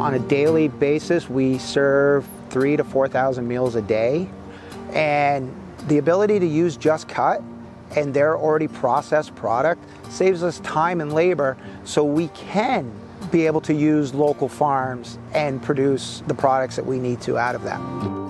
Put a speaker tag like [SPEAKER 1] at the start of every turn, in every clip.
[SPEAKER 1] on a daily basis, we serve three to 4,000 meals a day. And the ability to use Just Cut and their already processed product saves us time and labor so we can be able to use local farms and produce the products that we need to out of them.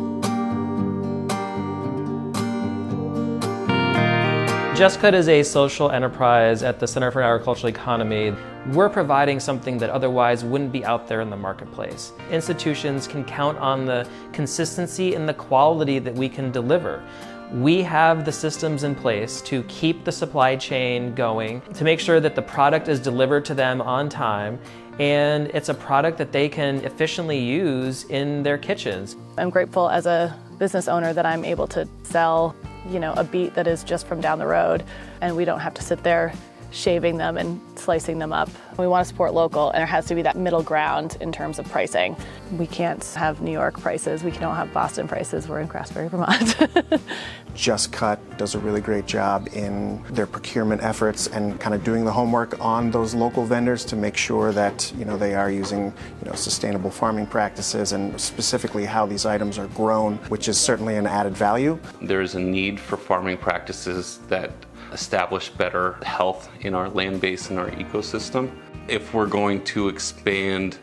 [SPEAKER 2] JustCut is a social enterprise at the Center for Agricultural Economy. We're providing something that otherwise wouldn't be out there in the marketplace. Institutions can count on the consistency and the quality that we can deliver. We have the systems in place to keep the supply chain going, to make sure that the product is delivered to them on time, and it's a product that they can efficiently use in their kitchens.
[SPEAKER 3] I'm grateful as a business owner that I'm able to sell you know, a beat that is just from down the road and we don't have to sit there shaving them and slicing them up. We want to support local and there has to be that middle ground in terms of pricing. We can't have New York prices, we don't have Boston prices, we're in Craftsbury, Vermont.
[SPEAKER 4] Just Cut does a really great job in their procurement efforts and kind of doing the homework on those local vendors to make sure that you know they are using you know sustainable farming practices and specifically how these items are grown, which is certainly an added value.
[SPEAKER 5] There is a need for farming practices that establish better health in our land base and our ecosystem. If we're going to expand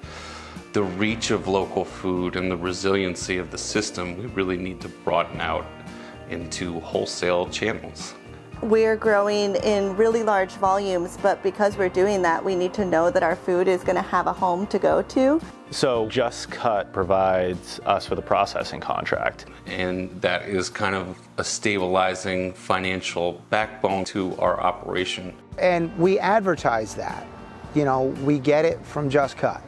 [SPEAKER 5] the reach of local food and the resiliency of the system, we really need to broaden out into wholesale channels.
[SPEAKER 6] We're growing in really large volumes, but because we're doing that, we need to know that our food is going to have a home to go to.
[SPEAKER 7] So Just Cut provides us with a processing contract.
[SPEAKER 5] And that is kind of a stabilizing financial backbone to our operation.
[SPEAKER 1] And we advertise that. You know, we get it from Just Cut.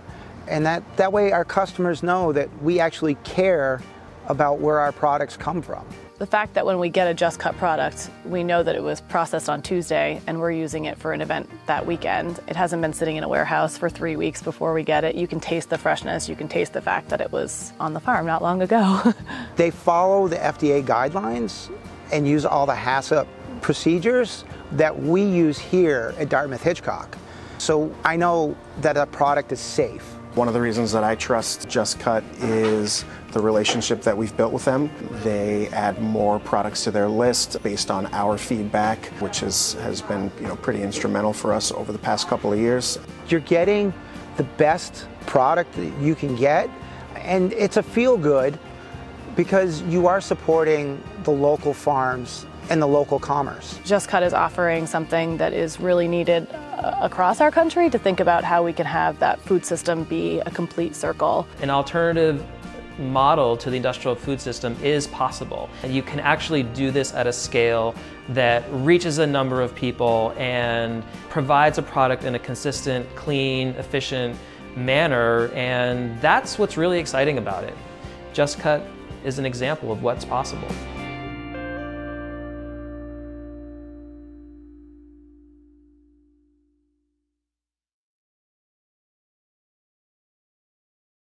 [SPEAKER 1] And that, that way our customers know that we actually care about where our products come from.
[SPEAKER 3] The fact that when we get a Just Cut product, we know that it was processed on Tuesday and we're using it for an event that weekend. It hasn't been sitting in a warehouse for three weeks before we get it. You can taste the freshness, you can taste the fact that it was on the farm not long ago.
[SPEAKER 1] they follow the FDA guidelines and use all the HACCP procedures that we use here at Dartmouth Hitchcock. So I know that a product is safe.
[SPEAKER 4] One of the reasons that I trust Just Cut is the relationship that we've built with them. They add more products to their list based on our feedback, which is, has been you know, pretty instrumental for us over the past couple of years.
[SPEAKER 1] You're getting the best product that you can get, and it's a feel good because you are supporting the local farms and the local commerce.
[SPEAKER 3] Just Cut is offering something that is really needed Uh, across our country to think about how we can have that food system be a complete circle.
[SPEAKER 2] An alternative model to the industrial food system is possible. You can actually do this at a scale that reaches a number of people and provides a product in a consistent, clean, efficient manner, and that's what's really exciting about it. Just Cut is an example of what's possible.